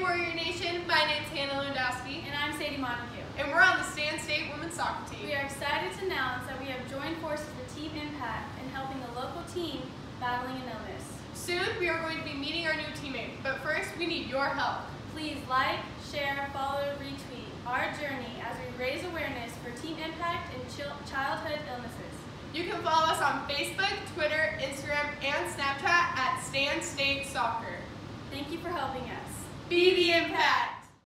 Warrior Nation. My name's Hannah Lewandowski, And I'm Sadie Montague. and we're on the Stan State Women's Soccer team. We are excited to announce that we have joined forces with Team Impact in helping the local team battling an illness. Soon, we are going to be meeting our new teammate, but first, we need your help. Please like, share, follow, retweet our journey as we raise awareness for Team Impact and childhood illnesses. You can follow us on Facebook, Twitter, Instagram, and Snapchat at Stan State Soccer. Thank you for helping us. Be the impact!